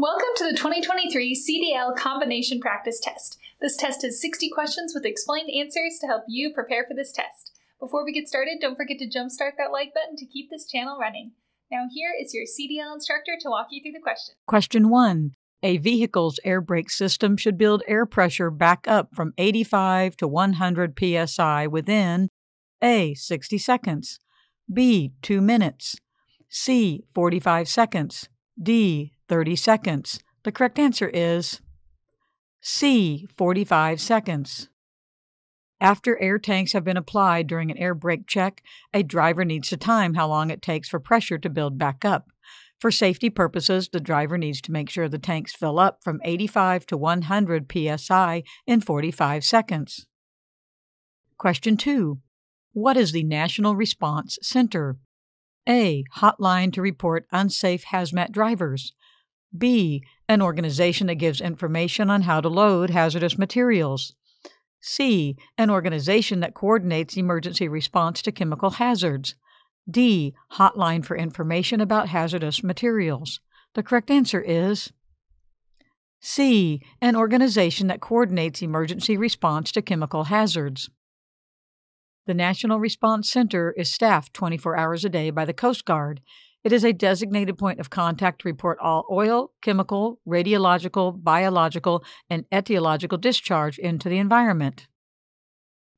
Welcome to the 2023 CDL Combination Practice Test. This test is 60 questions with explained answers to help you prepare for this test. Before we get started, don't forget to jumpstart that like button to keep this channel running. Now, here is your CDL instructor to walk you through the question. Question 1. A vehicle's air brake system should build air pressure back up from 85 to 100 psi within A. 60 seconds, B. 2 minutes, C. 45 seconds, D. 30 seconds. The correct answer is C. 45 seconds. After air tanks have been applied during an air brake check, a driver needs to time how long it takes for pressure to build back up. For safety purposes, the driver needs to make sure the tanks fill up from 85 to 100 psi in 45 seconds. Question 2. What is the National Response Center? A. Hotline to report unsafe hazmat drivers. B. An organization that gives information on how to load hazardous materials. C. An organization that coordinates emergency response to chemical hazards. D. Hotline for information about hazardous materials. The correct answer is C. An organization that coordinates emergency response to chemical hazards. The National Response Center is staffed 24 hours a day by the Coast Guard. It is a designated point of contact to report all oil, chemical, radiological, biological, and etiological discharge into the environment.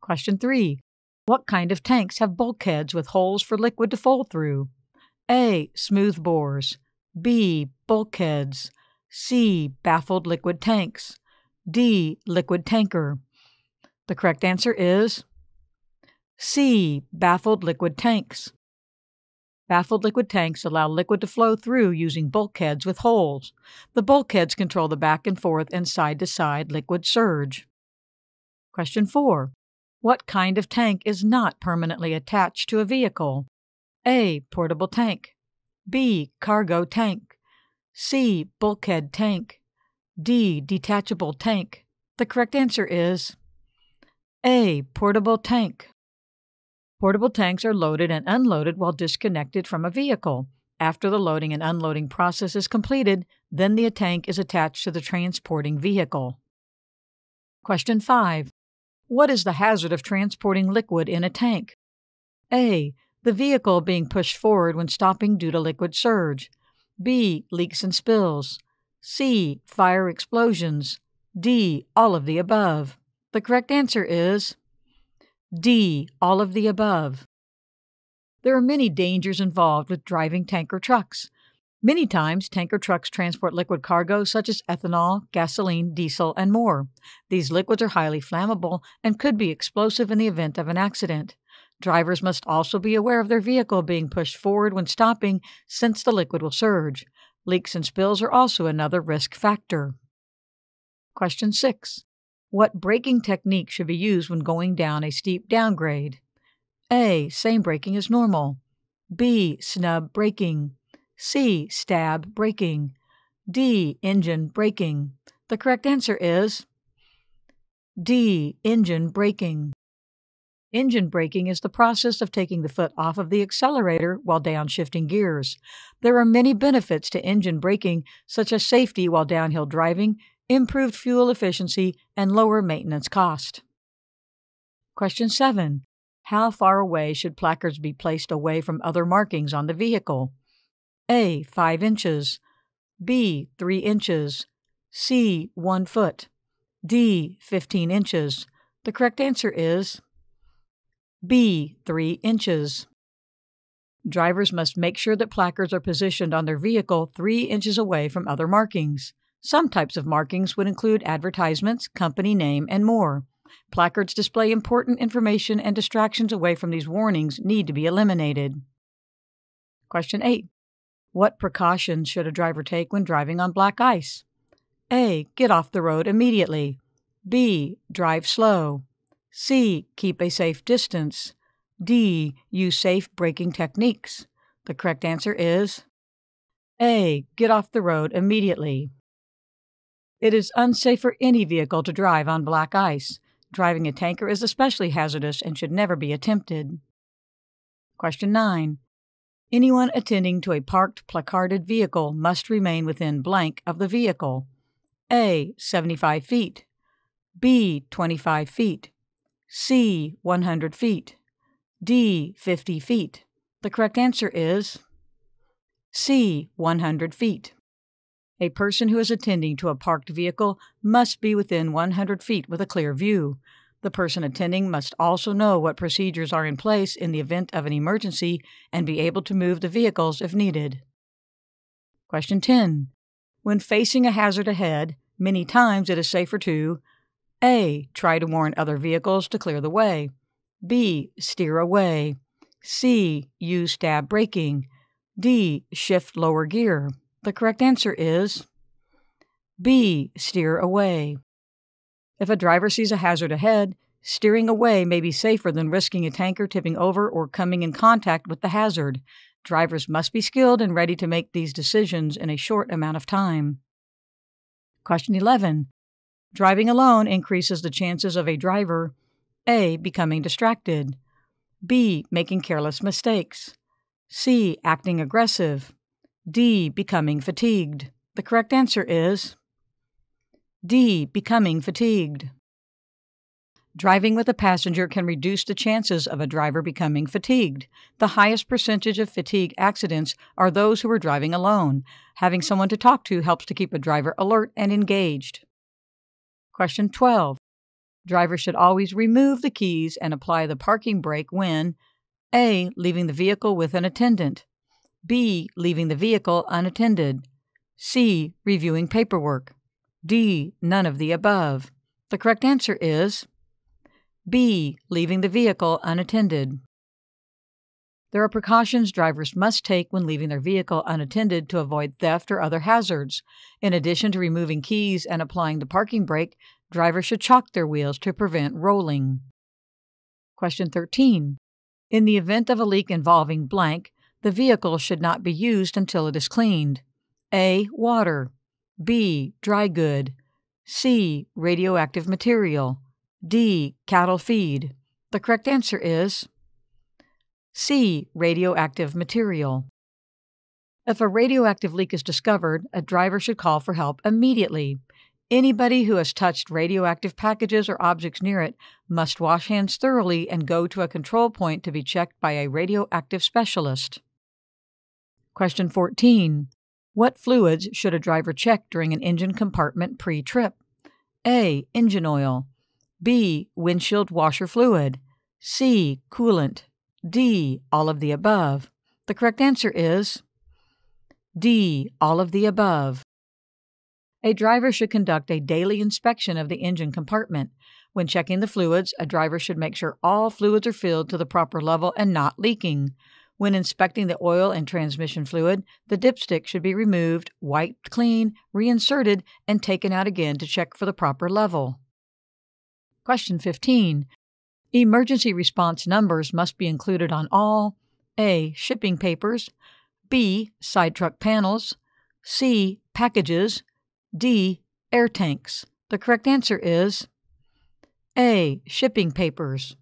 Question 3. What kind of tanks have bulkheads with holes for liquid to fall through? A. Smooth bores. B. Bulkheads. C. Baffled liquid tanks. D. Liquid tanker. The correct answer is C. Baffled liquid tanks. Baffled liquid tanks allow liquid to flow through using bulkheads with holes. The bulkheads control the back and forth and side to side liquid surge. Question 4. What kind of tank is not permanently attached to a vehicle? A. Portable tank. B. Cargo tank. C. Bulkhead tank. D. Detachable tank. The correct answer is A. Portable tank. Portable tanks are loaded and unloaded while disconnected from a vehicle. After the loading and unloading process is completed, then the tank is attached to the transporting vehicle. Question 5. What is the hazard of transporting liquid in a tank? A. The vehicle being pushed forward when stopping due to liquid surge. B. Leaks and spills. C. Fire explosions. D. All of the above. The correct answer is D. All of the above. There are many dangers involved with driving tanker trucks. Many times, tanker trucks transport liquid cargo such as ethanol, gasoline, diesel, and more. These liquids are highly flammable and could be explosive in the event of an accident. Drivers must also be aware of their vehicle being pushed forward when stopping, since the liquid will surge. Leaks and spills are also another risk factor. Question 6. What braking technique should be used when going down a steep downgrade? A. Same braking as normal. B. Snub braking. C. Stab braking. D. Engine braking. The correct answer is D. Engine braking. Engine braking is the process of taking the foot off of the accelerator while downshifting gears. There are many benefits to engine braking, such as safety while downhill driving improved fuel efficiency, and lower maintenance cost. Question 7. How far away should placards be placed away from other markings on the vehicle? A. 5 inches. B. 3 inches. C. 1 foot. D. 15 inches. The correct answer is B. 3 inches. Drivers must make sure that placards are positioned on their vehicle 3 inches away from other markings. Some types of markings would include advertisements, company name, and more. Placards display important information and distractions away from these warnings need to be eliminated. Question 8. What precautions should a driver take when driving on black ice? A. Get off the road immediately. B. Drive slow. C. Keep a safe distance. D. Use safe braking techniques. The correct answer is A. Get off the road immediately. It is unsafe for any vehicle to drive on black ice. Driving a tanker is especially hazardous and should never be attempted. Question 9. Anyone attending to a parked placarded vehicle must remain within blank of the vehicle. A. 75 feet. B. 25 feet. C. 100 feet. D. 50 feet. The correct answer is C. 100 feet. A person who is attending to a parked vehicle must be within 100 feet with a clear view. The person attending must also know what procedures are in place in the event of an emergency and be able to move the vehicles if needed. Question 10. When facing a hazard ahead, many times it is safer to A. Try to warn other vehicles to clear the way. B. Steer away. C. Use stab braking. D. Shift lower gear. The correct answer is B. Steer away. If a driver sees a hazard ahead, steering away may be safer than risking a tanker tipping over or coming in contact with the hazard. Drivers must be skilled and ready to make these decisions in a short amount of time. Question 11. Driving alone increases the chances of a driver A. becoming distracted, B. making careless mistakes, C. acting aggressive, D. becoming fatigued. The correct answer is D. Becoming fatigued. Driving with a passenger can reduce the chances of a driver becoming fatigued. The highest percentage of fatigue accidents are those who are driving alone. Having someone to talk to helps to keep a driver alert and engaged. Question 12. Drivers should always remove the keys and apply the parking brake when A. Leaving the vehicle with an attendant, B. Leaving the vehicle unattended, C. Reviewing paperwork. D. None of the above. The correct answer is B. Leaving the vehicle unattended. There are precautions drivers must take when leaving their vehicle unattended to avoid theft or other hazards. In addition to removing keys and applying the parking brake, drivers should chock their wheels to prevent rolling. Question 13. In the event of a leak involving blank, the vehicle should not be used until it is cleaned. A. Water. B. Dry good. C. Radioactive material. D. Cattle feed. The correct answer is C. Radioactive material. If a radioactive leak is discovered, a driver should call for help immediately. Anybody who has touched radioactive packages or objects near it must wash hands thoroughly and go to a control point to be checked by a radioactive specialist. Question 14. What fluids should a driver check during an engine compartment pre trip? A. Engine oil. B. Windshield washer fluid. C. Coolant. D. All of the above. The correct answer is D. All of the above. A driver should conduct a daily inspection of the engine compartment. When checking the fluids, a driver should make sure all fluids are filled to the proper level and not leaking. When inspecting the oil and transmission fluid, the dipstick should be removed, wiped clean, reinserted, and taken out again to check for the proper level. Question 15. Emergency response numbers must be included on all A. Shipping papers, B. Side truck panels, C. Packages, D. Air tanks. The correct answer is A. Shipping papers.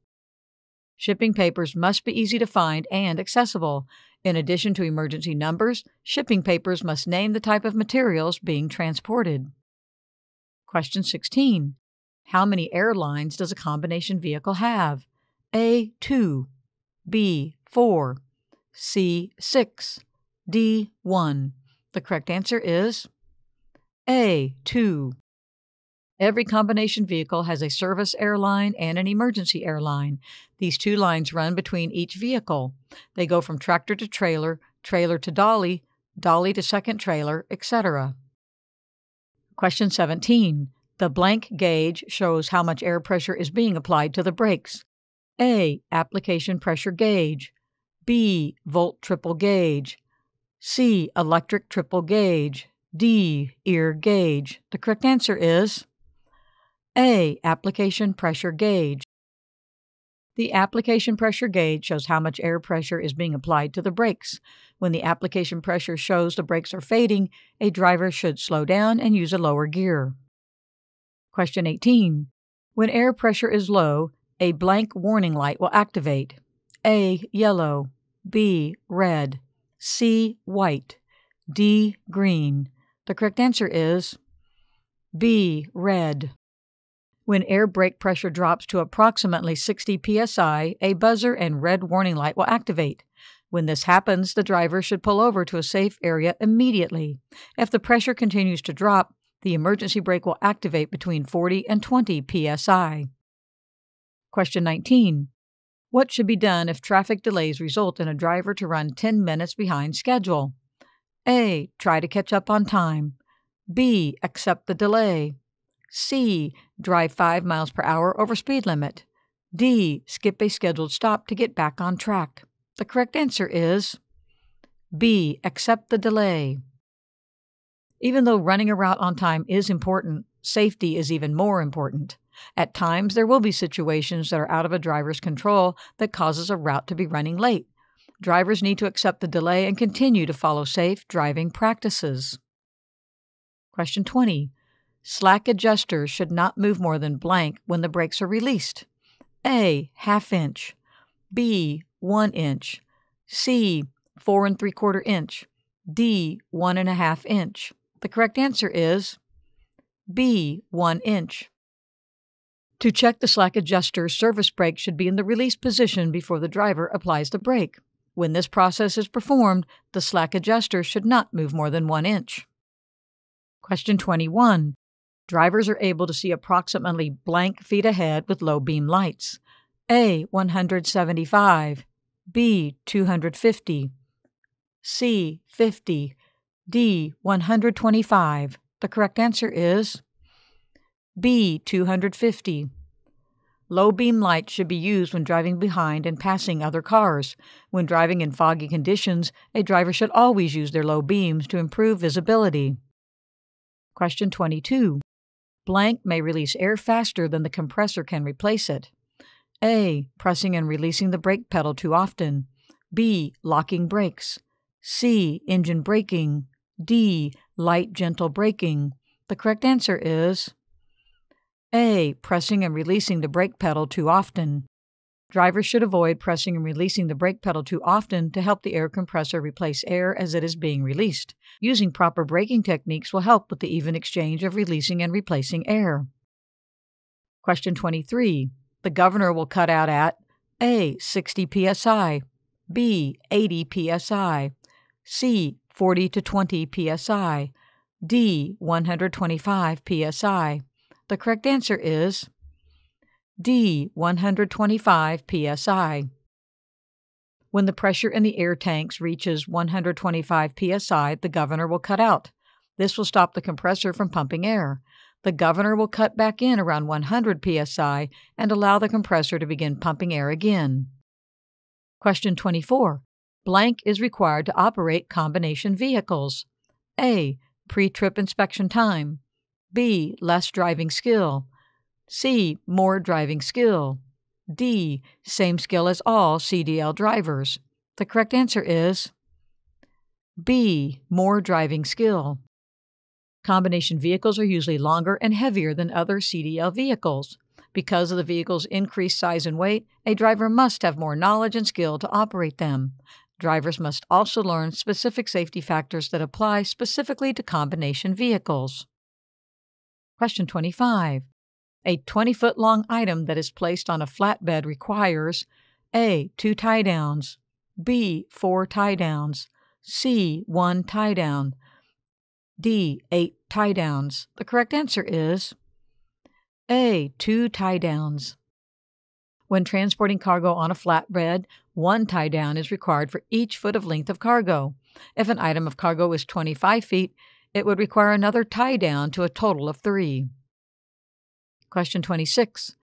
Shipping papers must be easy to find and accessible. In addition to emergency numbers, shipping papers must name the type of materials being transported. Question 16. How many airlines does a combination vehicle have? A. 2, B. 4, C. 6, D. 1. The correct answer is A. 2. Every combination vehicle has a service airline and an emergency airline. These two lines run between each vehicle. They go from tractor to trailer, trailer to dolly, dolly to second trailer, etc. Question 17. The blank gauge shows how much air pressure is being applied to the brakes. A. Application pressure gauge. B. Volt triple gauge. C. Electric triple gauge. D. Ear gauge. The correct answer is a. Application pressure gauge. The application pressure gauge shows how much air pressure is being applied to the brakes. When the application pressure shows the brakes are fading, a driver should slow down and use a lower gear. Question 18. When air pressure is low, a blank warning light will activate. A. Yellow. B. Red. C. White, D. Green. The correct answer is B. Red. When air brake pressure drops to approximately 60 psi, a buzzer and red warning light will activate. When this happens, the driver should pull over to a safe area immediately. If the pressure continues to drop, the emergency brake will activate between 40 and 20 psi. Question 19. What should be done if traffic delays result in a driver to run 10 minutes behind schedule? A. Try to catch up on time. B. Accept the delay. C. Drive 5 miles per hour over speed limit. D. Skip a scheduled stop to get back on track. The correct answer is B. Accept the delay. Even though running a route on time is important, safety is even more important. At times, there will be situations that are out of a driver's control that causes a route to be running late. Drivers need to accept the delay and continue to follow safe driving practices. Question 20. Slack adjusters should not move more than blank when the brakes are released. A. Half inch. B. 1 inch. C. 4 and 3 quarter inch. D. 1 and a half inch. The correct answer is B. 1 inch. To check the slack adjuster, service brake should be in the release position before the driver applies the brake. When this process is performed, the slack adjuster should not move more than 1 inch. Question 21. Drivers are able to see approximately blank feet ahead with low beam lights. A. 175. B. 250. C. 50. D. 125. The correct answer is B. 250. Low beam lights should be used when driving behind and passing other cars. When driving in foggy conditions, a driver should always use their low beams to improve visibility. Question 22. Blank may release air faster than the compressor can replace it. A. Pressing and releasing the brake pedal too often. B. Locking brakes. C. Engine braking. D. Light gentle braking. The correct answer is A. Pressing and releasing the brake pedal too often. Drivers should avoid pressing and releasing the brake pedal too often to help the air compressor replace air as it is being released. Using proper braking techniques will help with the even exchange of releasing and replacing air. Question 23. The governor will cut out at A. 60 psi, B. 80 psi, C. 40 to 20 psi, D. 125 psi. The correct answer is D. 125 psi. When the pressure in the air tanks reaches 125 psi, the governor will cut out. This will stop the compressor from pumping air. The governor will cut back in around 100 psi and allow the compressor to begin pumping air again. Question 24 blank is required to operate combination vehicles. A. Pre trip inspection time. B. Less driving skill. C. More driving skill. D. Same skill as all CDL drivers. The correct answer is B. More driving skill. Combination vehicles are usually longer and heavier than other CDL vehicles. Because of the vehicle's increased size and weight, a driver must have more knowledge and skill to operate them. Drivers must also learn specific safety factors that apply specifically to combination vehicles. Question 25. A 20 foot long item that is placed on a flatbed requires A. Two tie downs, B. Four tie downs, C. One tie down, D. Eight tie downs. The correct answer is A. Two tie downs. When transporting cargo on a flatbed, one tie down is required for each foot of length of cargo. If an item of cargo is 25 feet, it would require another tie down to a total of three. Question 26.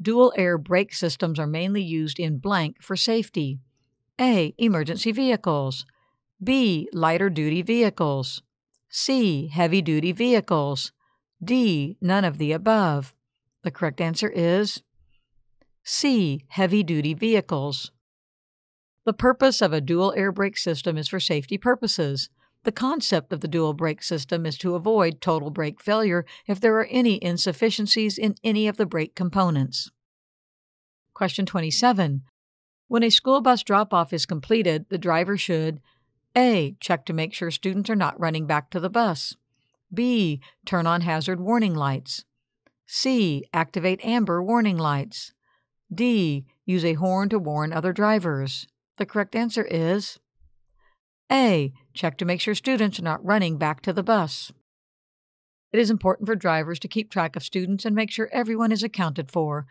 Dual air brake systems are mainly used in blank for safety. A. Emergency vehicles. B. Lighter duty vehicles. C. Heavy duty vehicles. D. None of the above. The correct answer is C. Heavy duty vehicles. The purpose of a dual air brake system is for safety purposes. The concept of the dual brake system is to avoid total brake failure if there are any insufficiencies in any of the brake components. Question 27. When a school bus drop off is completed, the driver should A. Check to make sure students are not running back to the bus. B. Turn on hazard warning lights. C. Activate amber warning lights. D. Use a horn to warn other drivers. The correct answer is A. Check to make sure students are not running back to the bus. It is important for drivers to keep track of students and make sure everyone is accounted for.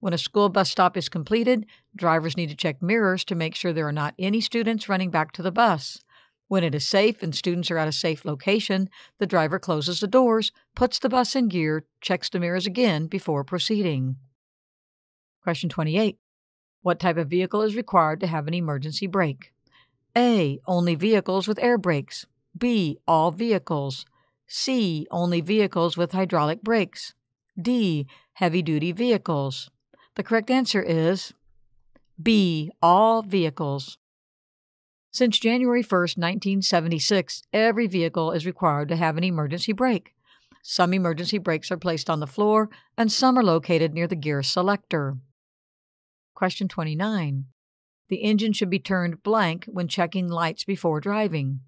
When a school bus stop is completed, drivers need to check mirrors to make sure there are not any students running back to the bus. When it is safe and students are at a safe location, the driver closes the doors, puts the bus in gear, checks the mirrors again before proceeding. Question 28. What type of vehicle is required to have an emergency brake? A. Only vehicles with air brakes. B. All vehicles. C. Only vehicles with hydraulic brakes. D. Heavy duty vehicles. The correct answer is B. All vehicles. Since January 1, 1976, every vehicle is required to have an emergency brake. Some emergency brakes are placed on the floor, and some are located near the gear selector. Question 29. The engine should be turned blank when checking lights before driving.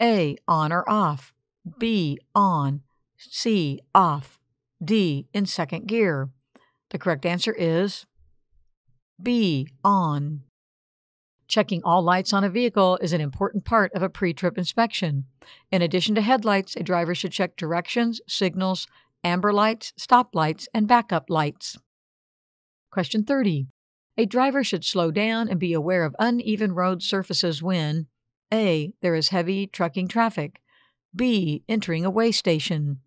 A. On or off. B. On. C. Off. D. In second gear. The correct answer is B. On. Checking all lights on a vehicle is an important part of a pre trip inspection. In addition to headlights, a driver should check directions, signals, amber lights, stop lights, and backup lights. Question 30. A driver should slow down and be aware of uneven road surfaces when A. There is heavy trucking traffic, B. Entering a way station,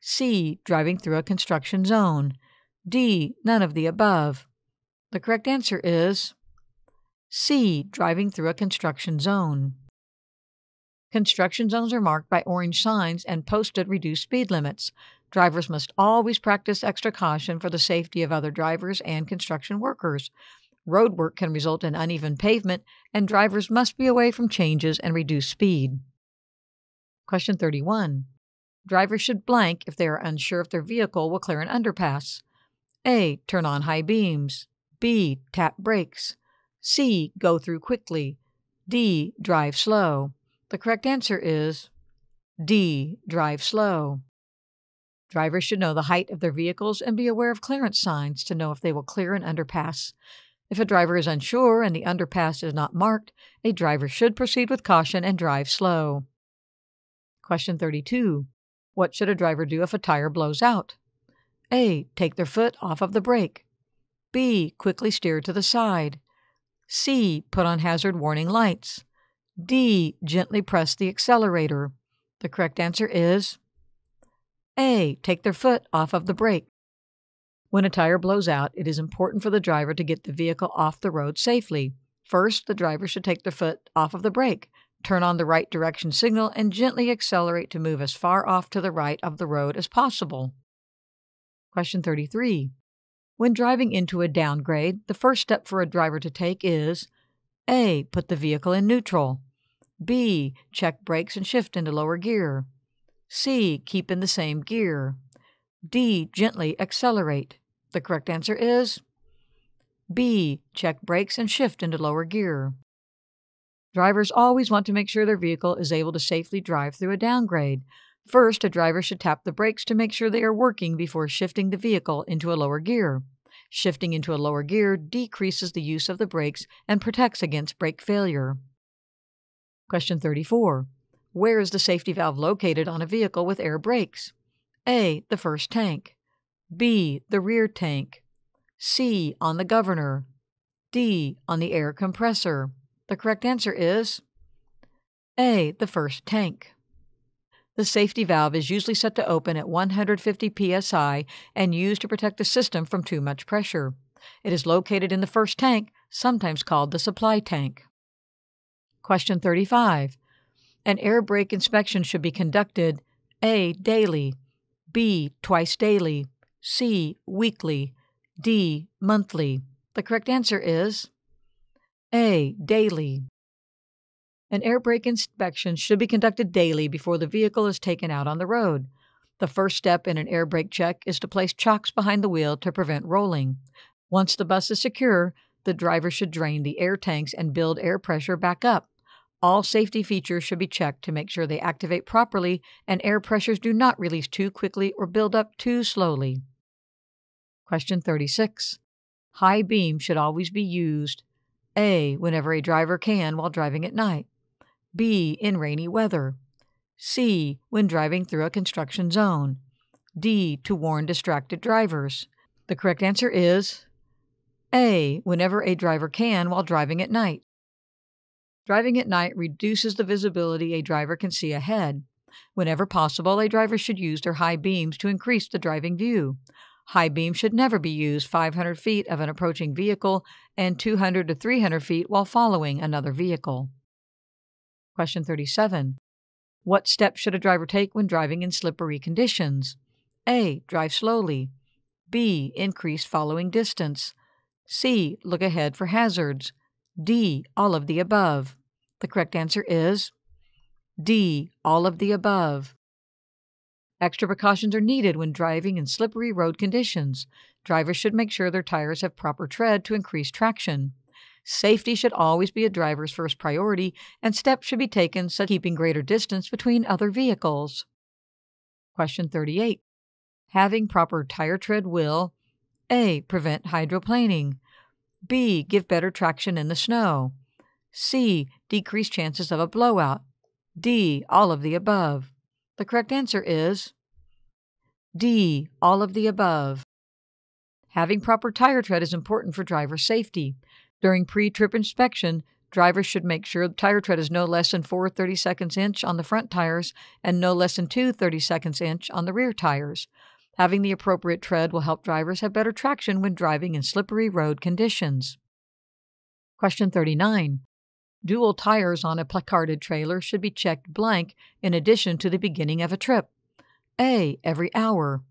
C. Driving through a construction zone, D. None of the above. The correct answer is C. Driving through a construction zone. Construction zones are marked by orange signs and posted reduced speed limits. Drivers must always practice extra caution for the safety of other drivers and construction workers. Road work can result in uneven pavement, and drivers must be away from changes and reduce speed. Question 31. Drivers should blank if they are unsure if their vehicle will clear an underpass. A. Turn on high beams. B. Tap brakes. C. Go through quickly. D. Drive slow. The correct answer is D. Drive slow. Drivers should know the height of their vehicles and be aware of clearance signs to know if they will clear an underpass. If a driver is unsure and the underpass is not marked, a driver should proceed with caution and drive slow. Question 32. What should a driver do if a tire blows out? A. Take their foot off of the brake. B. Quickly steer to the side. C. Put on hazard warning lights. D. Gently press the accelerator. The correct answer is A. Take their foot off of the brake. When a tire blows out, it is important for the driver to get the vehicle off the road safely. First, the driver should take their foot off of the brake, turn on the right direction signal, and gently accelerate to move as far off to the right of the road as possible. Question 33. When driving into a downgrade, the first step for a driver to take is A. Put the vehicle in neutral. B. Check brakes and shift into lower gear. C. Keep in the same gear. D. Gently accelerate. The correct answer is B. Check brakes and shift into lower gear. Drivers always want to make sure their vehicle is able to safely drive through a downgrade. First, a driver should tap the brakes to make sure they are working before shifting the vehicle into a lower gear. Shifting into a lower gear decreases the use of the brakes and protects against brake failure. Question 34. Where is the safety valve located on a vehicle with air brakes? A. The first tank. B. The rear tank. C. On the governor. D. On the air compressor. The correct answer is A. The first tank. The safety valve is usually set to open at 150 psi and used to protect the system from too much pressure. It is located in the first tank, sometimes called the supply tank. Question 35. An air brake inspection should be conducted A. Daily, B. Twice daily, C. Weekly, D. Monthly. The correct answer is A. Daily. An air brake inspection should be conducted daily before the vehicle is taken out on the road. The first step in an air brake check is to place chocks behind the wheel to prevent rolling. Once the bus is secure, the driver should drain the air tanks and build air pressure back up. All safety features should be checked to make sure they activate properly and air pressures do not release too quickly or build up too slowly. Question 36. High beam should always be used A. Whenever a driver can while driving at night. B. In rainy weather. C. When driving through a construction zone. D. To warn distracted drivers. The correct answer is A. Whenever a driver can while driving at night. Driving at night reduces the visibility a driver can see ahead. Whenever possible, a driver should use their high beams to increase the driving view. High beams should never be used 500 feet of an approaching vehicle and 200 to 300 feet while following another vehicle. Question 37. What steps should a driver take when driving in slippery conditions? A. Drive slowly. B. Increase following distance. C. Look ahead for hazards. D. All of the above. The correct answer is D. All of the above. Extra precautions are needed when driving in slippery road conditions. Drivers should make sure their tires have proper tread to increase traction. Safety should always be a driver's first priority, and steps should be taken such as keeping greater distance between other vehicles. Question 38. Having proper tire tread will A. Prevent hydroplaning. B. Give better traction in the snow. C. Decrease chances of a blowout. D. All of the above. The correct answer is D. All of the above. Having proper tire tread is important for driver safety. During pre trip inspection, drivers should make sure the tire tread is no less than 4 30 seconds inch on the front tires and no less than 2 30 seconds inch on the rear tires. Having the appropriate tread will help drivers have better traction when driving in slippery road conditions. Question 39. Dual tires on a placarded trailer should be checked blank in addition to the beginning of a trip. A. Every hour.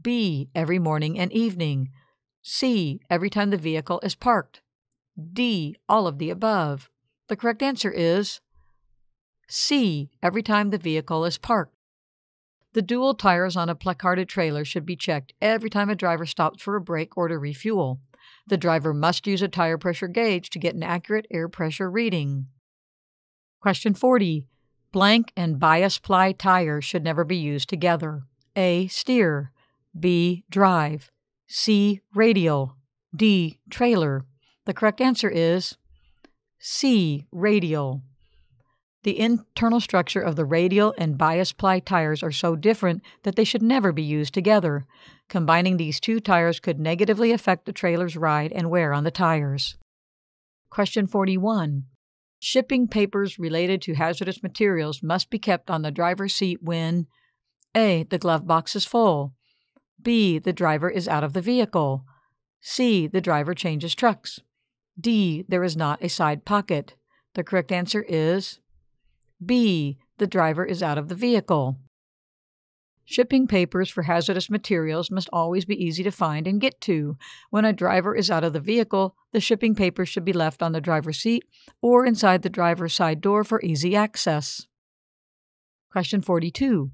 B. Every morning and evening. C. Every time the vehicle is parked. D. All of the above. The correct answer is C. Every time the vehicle is parked. The dual tires on a placarded trailer should be checked every time a driver stops for a break or to refuel. The driver must use a tire pressure gauge to get an accurate air pressure reading. Question 40. Blank and bias ply tires should never be used together. A. Steer. B. Drive. C. Radial. D. Trailer. The correct answer is C. Radial. The internal structure of the radial and bias ply tires are so different that they should never be used together. Combining these two tires could negatively affect the trailer's ride and wear on the tires. Question 41. Shipping papers related to hazardous materials must be kept on the driver's seat when A. The glove box is full. B. The driver is out of the vehicle. C. The driver changes trucks. D. There is not a side pocket. The correct answer is B. The driver is out of the vehicle. Shipping papers for hazardous materials must always be easy to find and get to. When a driver is out of the vehicle, the shipping papers should be left on the driver's seat or inside the driver's side door for easy access. Question 42.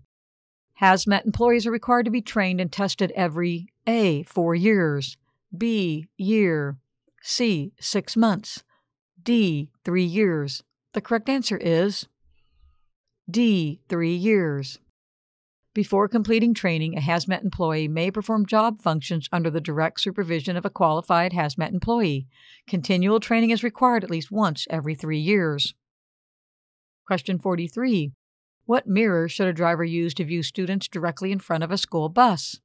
Hazmat employees are required to be trained and tested every A. 4 years, B. Year, C. 6 months, D. 3 years. The correct answer is D. Three years. Before completing training, a hazmat employee may perform job functions under the direct supervision of a qualified hazmat employee. Continual training is required at least once every three years. Question 43. What mirror should a driver use to view students directly in front of a school bus?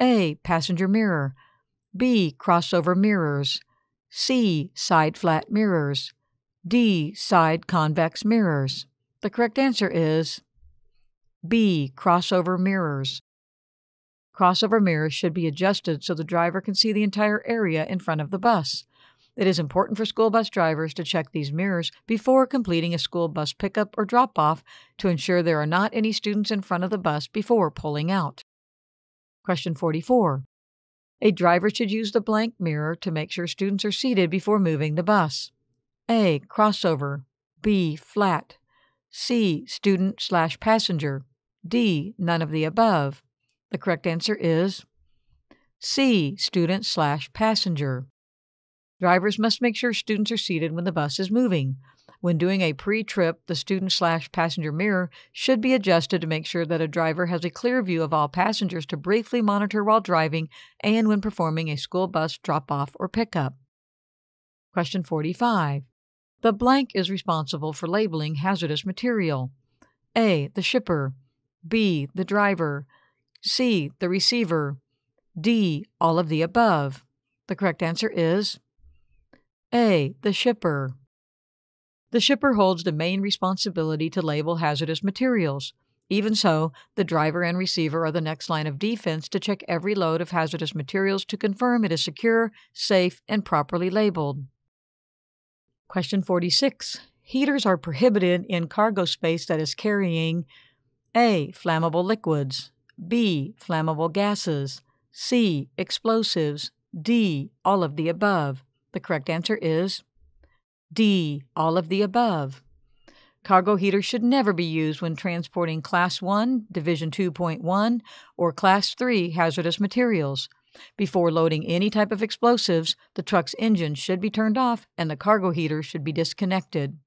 A. Passenger mirror. B. Crossover mirrors. C. Side flat mirrors. D. Side convex mirrors. The correct answer is B. Crossover mirrors. Crossover mirrors should be adjusted so the driver can see the entire area in front of the bus. It is important for school bus drivers to check these mirrors before completing a school bus pickup or drop off to ensure there are not any students in front of the bus before pulling out. Question 44. A driver should use the blank mirror to make sure students are seated before moving the bus. A. Crossover. B. Flat. C. Student slash passenger. D. None of the above. The correct answer is C. Student slash passenger. Drivers must make sure students are seated when the bus is moving. When doing a pre trip, the student slash passenger mirror should be adjusted to make sure that a driver has a clear view of all passengers to briefly monitor while driving and when performing a school bus drop off or pickup. Question 45. The blank is responsible for labeling hazardous material. A. The shipper. B. The driver. C. The receiver. D. All of the above. The correct answer is A. The shipper. The shipper holds the main responsibility to label hazardous materials. Even so, the driver and receiver are the next line of defense to check every load of hazardous materials to confirm it is secure, safe, and properly labeled. Question 46. Heaters are prohibited in cargo space that is carrying A. Flammable liquids, B. Flammable gases, C. Explosives, D. All of the above. The correct answer is D. All of the above. Cargo heaters should never be used when transporting Class 1, Division 2.1, or Class 3 hazardous materials. Before loading any type of explosives, the truck's engine should be turned off and the cargo heater should be disconnected.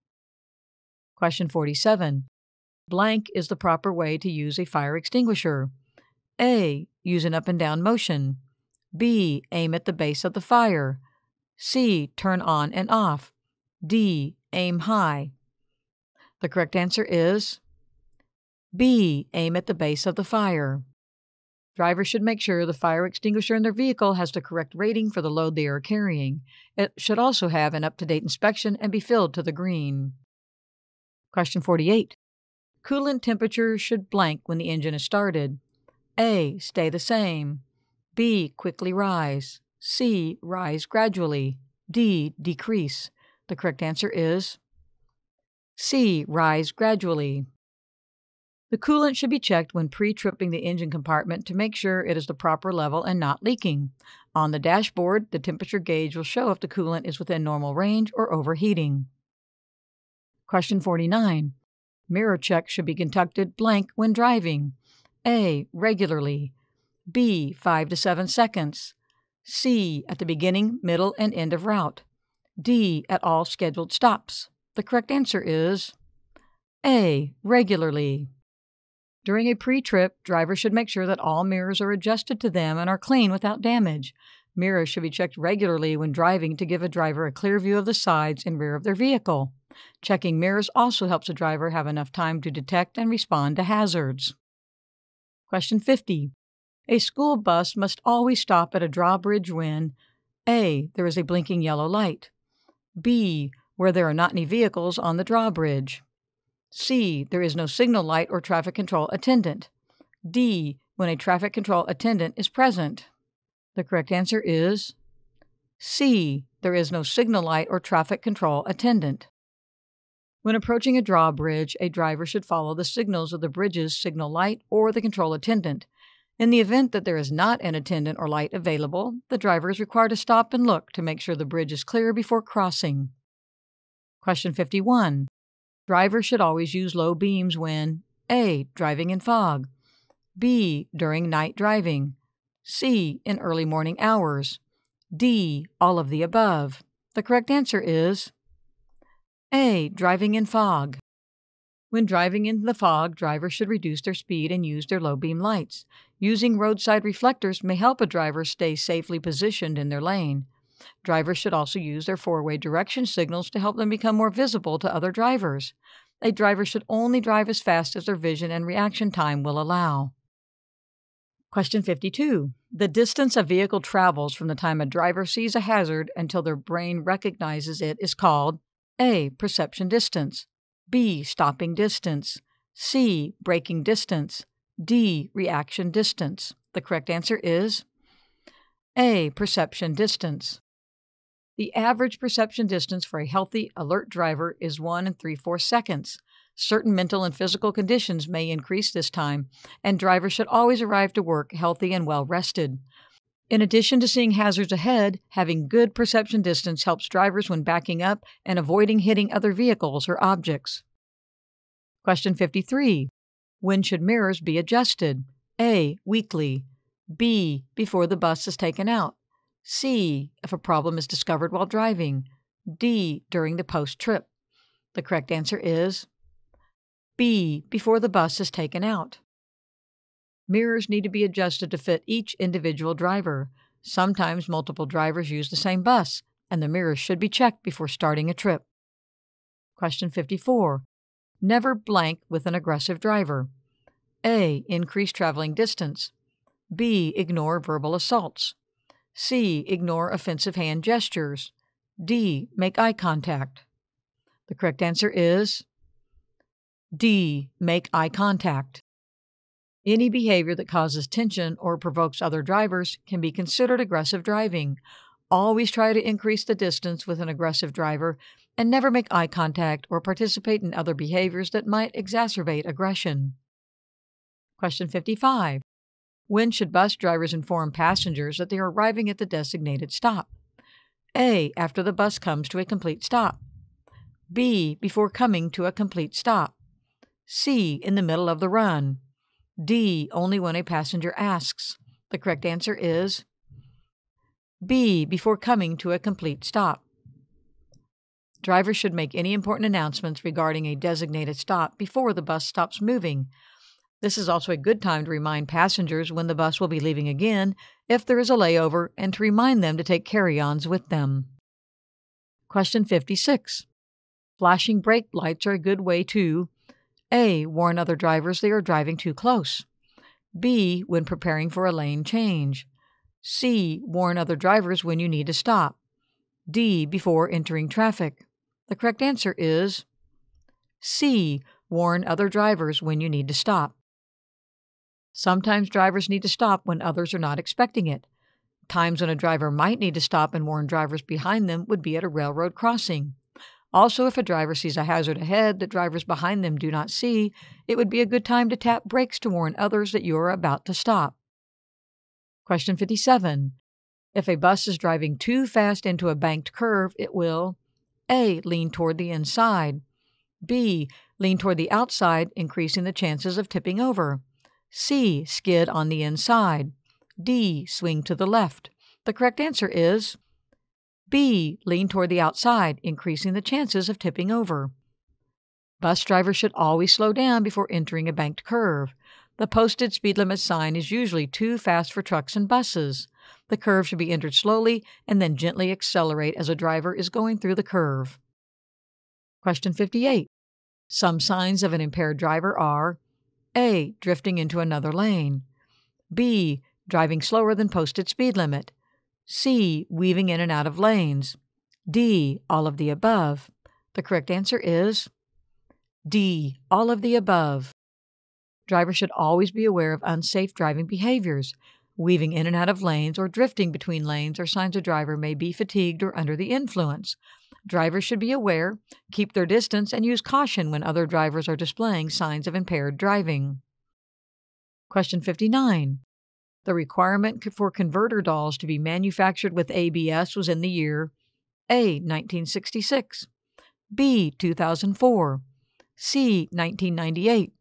Question 47. Blank is the proper way to use a fire extinguisher. A. Use an up and down motion. B. Aim at the base of the fire. C. Turn on and off. D. Aim high. The correct answer is B. Aim at the base of the fire. Drivers should make sure the fire extinguisher in their vehicle has the correct rating for the load they are carrying. It should also have an up to date inspection and be filled to the green. Question 48. Coolant temperature should blank when the engine is started. A. Stay the same. B. Quickly rise. C. Rise gradually. D. Decrease. The correct answer is C. Rise gradually. The coolant should be checked when pre tripping the engine compartment to make sure it is the proper level and not leaking. On the dashboard, the temperature gauge will show if the coolant is within normal range or overheating. Question 49. Mirror check should be conducted blank when driving. A. Regularly. B. 5 to 7 seconds. C. At the beginning, middle, and end of route. D. At all scheduled stops. The correct answer is A. Regularly. During a pre trip, drivers should make sure that all mirrors are adjusted to them and are clean without damage. Mirrors should be checked regularly when driving to give a driver a clear view of the sides and rear of their vehicle. Checking mirrors also helps a driver have enough time to detect and respond to hazards. Question 50. A school bus must always stop at a drawbridge when A. There is a blinking yellow light. B. Where there are not any vehicles on the drawbridge. C. There is no signal light or traffic control attendant. D. When a traffic control attendant is present. The correct answer is C. There is no signal light or traffic control attendant. When approaching a drawbridge, a driver should follow the signals of the bridge's signal light or the control attendant. In the event that there is not an attendant or light available, the driver is required to stop and look to make sure the bridge is clear before crossing. Question 51. Drivers should always use low beams when A. Driving in fog, B. During night driving, C. In early morning hours, D. All of the above. The correct answer is a. Driving in fog. When driving in the fog, drivers should reduce their speed and use their low beam lights. Using roadside reflectors may help a driver stay safely positioned in their lane. Drivers should also use their four way direction signals to help them become more visible to other drivers. A driver should only drive as fast as their vision and reaction time will allow. Question 52. The distance a vehicle travels from the time a driver sees a hazard until their brain recognizes it is called a. Perception distance. B. Stopping distance. C. Braking distance. D. Reaction distance. The correct answer is A. Perception distance. The average perception distance for a healthy, alert driver is 1 and 3 4 seconds. Certain mental and physical conditions may increase this time, and drivers should always arrive to work healthy and well rested. In addition to seeing hazards ahead, having good perception distance helps drivers when backing up and avoiding hitting other vehicles or objects. Question 53. When should mirrors be adjusted? A. Weekly. B. Before the bus is taken out. C. If a problem is discovered while driving. D. During the post trip. The correct answer is B. Before the bus is taken out. Mirrors need to be adjusted to fit each individual driver. Sometimes multiple drivers use the same bus, and the mirrors should be checked before starting a trip. Question 54. Never blank with an aggressive driver. A. Increase traveling distance. B. Ignore verbal assaults. C. Ignore offensive hand gestures. D. Make eye contact. The correct answer is D. Make eye contact. Any behavior that causes tension or provokes other drivers can be considered aggressive driving. Always try to increase the distance with an aggressive driver and never make eye contact or participate in other behaviors that might exacerbate aggression. Question 55. When should bus drivers inform passengers that they are arriving at the designated stop? A. After the bus comes to a complete stop. B. Before coming to a complete stop. C. In the middle of the run. D. Only when a passenger asks. The correct answer is B. Before coming to a complete stop. Drivers should make any important announcements regarding a designated stop before the bus stops moving. This is also a good time to remind passengers when the bus will be leaving again if there is a layover and to remind them to take carry ons with them. Question 56. Flashing brake lights are a good way to A. Warn other drivers they are driving too close. B. When preparing for a lane change. C. Warn other drivers when you need to stop. D. Before entering traffic. The correct answer is C. Warn other drivers when you need to stop. Sometimes drivers need to stop when others are not expecting it. Times when a driver might need to stop and warn drivers behind them would be at a railroad crossing. Also, if a driver sees a hazard ahead that drivers behind them do not see, it would be a good time to tap brakes to warn others that you are about to stop. Question 57. If a bus is driving too fast into a banked curve, it will A. Lean toward the inside. B. Lean toward the outside, increasing the chances of tipping over. C. Skid on the inside. D. Swing to the left. The correct answer is B. Lean toward the outside, increasing the chances of tipping over. Bus drivers should always slow down before entering a banked curve. The posted speed limit sign is usually too fast for trucks and buses. The curve should be entered slowly and then gently accelerate as a driver is going through the curve. Question 58. Some signs of an impaired driver are a. Drifting into another lane. B. Driving slower than posted speed limit. C. Weaving in and out of lanes. D. All of the above. The correct answer is D. All of the above. Drivers should always be aware of unsafe driving behaviors. Weaving in and out of lanes or drifting between lanes are signs a driver may be fatigued or under the influence. Drivers should be aware, keep their distance, and use caution when other drivers are displaying signs of impaired driving. Question 59. The requirement for converter dollies to be manufactured with ABS was in the year A. 1966, B. 2004, C. 1998,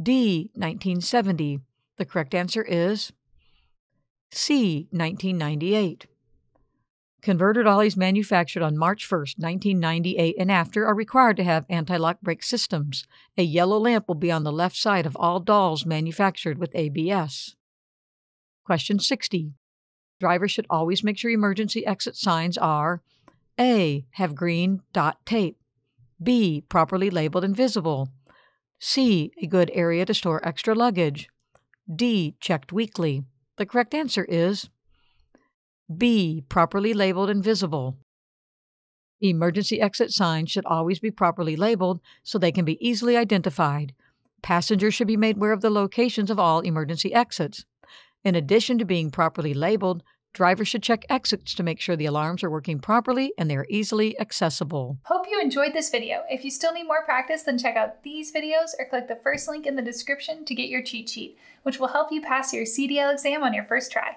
D. 1970. The correct answer is C. 1998. Converter dollies manufactured on March 1, 1998 and after are required to have anti lock brake systems. A yellow lamp will be on the left side of all dollies manufactured with ABS. Question 60. Drivers should always make sure emergency exit signs are A. Have green dot tape. B. Properly labeled and visible. C. A good area to store extra luggage. D. Checked weekly. The correct answer is B. Properly labeled and visible. Emergency exit signs should always be properly labeled so they can be easily identified. Passengers should be made aware of the locations of all emergency exits. In addition to being properly labeled, drivers should check exits to make sure the alarms are working properly and they are easily accessible. Hope you enjoyed this video. If you still need more practice, then check out these videos or click the first link in the description to get your cheat sheet, which will help you pass your CDL exam on your first try.